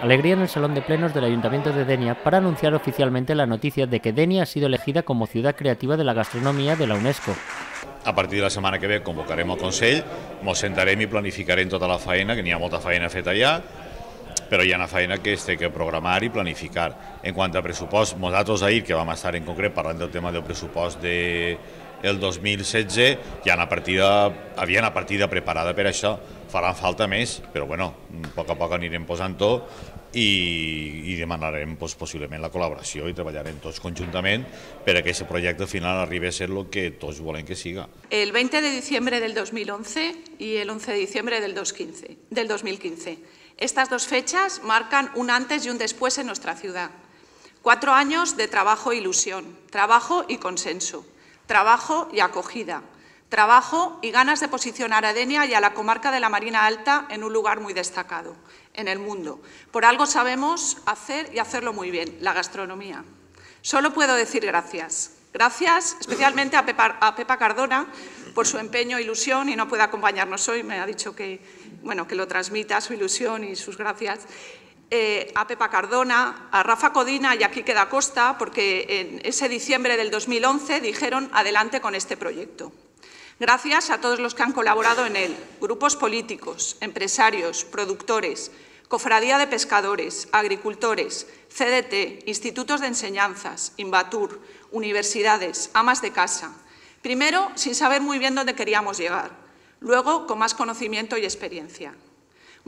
Alegría en el Salón de Plenos del Ayuntamiento de Denia para anunciar oficialmente la noticia de que Denia ha sido elegida como ciudad creativa de la gastronomía de la UNESCO. A partir de la setmana que ve convocarem el Consell, ens sentarem i planificarem tota la feina, que n'hi ha molta feina feta ja, però hi ha una feina que es té que programar i planificar. En quant a pressupost, nosaltres ahir, que vam estar en concret parlant del tema del pressupost de el 2016 hi ha una partida, havia una partida preparada per això, faran falta més, però bueno, a poc a poc anirem posant-ho i, i demanarem pues, possiblement la col·laboració i treballarem tots conjuntament per a que aquest projecte al final arribi a ser el que tots volem que siga. El 20 de diciembre del 2011 y el 11 de diciembre del 2015. Del 2015. Estas dos fechas marcan un antes y un después en nuestra ciudad. Cuatro años de trabajo e ilusión, trabajo y consenso trabajo y acogida, trabajo y ganas de posicionar a Denia y a la comarca de la Marina Alta en un lugar muy destacado en el mundo. Por algo sabemos hacer y hacerlo muy bien, la gastronomía. Solo puedo decir gracias. Gracias especialmente a Pepa, Cardona por su empeño e ilusión y no puede acompañarnos hoy. Me ha dicho que, bueno, que lo transmita su ilusión y sus gracias. Eh, a Pepa Cardona, a Rafa Codina y a Quique da Costa, porque en ese diciembre del 2011 dijeron adelante con este proyecto. Gracias a todos los que han colaborado en él, grupos políticos, empresarios, productores, cofradía de pescadores, agricultores, CDT, institutos de enseñanzas, Invatur, universidades, amas de casa. Primero, sin saber muy bien dónde queríamos llegar, luego con más conocimiento y experiencia.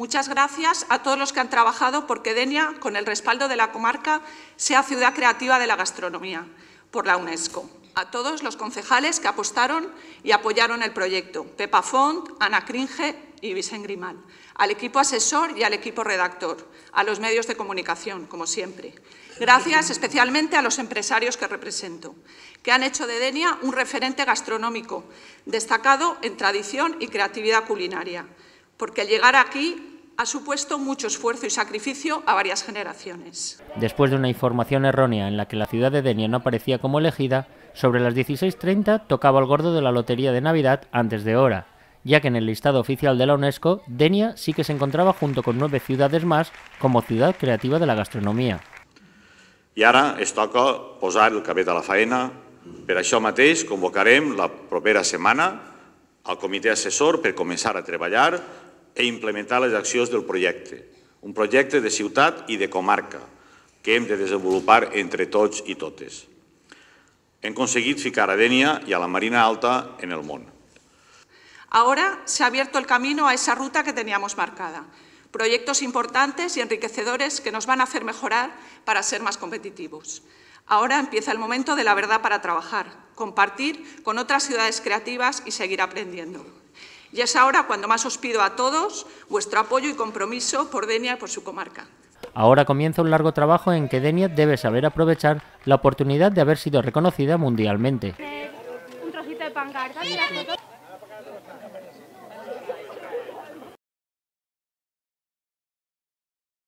Muchas gracias a todos los que han trabajado porque Denia, con el respaldo de la comarca, sea ciudad creativa de la gastronomía por la UNESCO. A todos los concejales que apostaron y apoyaron el proyecto, Pepa Font, Ana Cringe y Vicente Grimal, al equipo asesor y al equipo redactor, a los medios de comunicación, como siempre. Gracias especialmente a los empresarios que represento, que han hecho de Denia un referente gastronómico destacado en tradición y creatividad culinaria, porque llegar aquí ha supuesto mucho esfuerzo y sacrificio a varias generaciones. Después de una información errónea en la que la ciudad de Denia no aparecía como elegida, sobre las 16.30 tocaba el gordo de la lotería de Navidad antes de hora, ya que en el listado oficial de la UNESCO, Denia sí que se encontraba junto con nueve ciudades más como ciudad creativa de la gastronomía. I ara es toca posar el cabet a la faena. Per això mateix convocarem la propera setmana al comitè assessor per començar a treballar e implementar les accions del projecte, un projecte de ciutat i de comarca que hem de desenvolupar entre tots i totes. Hem conseguit ficar a Denia y a la Marina Alta en el món. Ahora se ha abierto el camino a esa ruta que teníamos marcada. Proyectos importantes y enriquecedores que nos van a hacer mejorar para ser más competitivos. Ahora empieza el momento de la verdad para trabajar, compartir con otras ciudades creativas y seguir aprendiendo. Y es ahora cuando más os pido a todos vuestro apoyo y compromiso por Denia y por su comarca. Ahora comienza un largo trabajo en que Denia debe saber aprovechar la oportunidad de haber sido reconocida mundialmente. Un trocito de pancarta.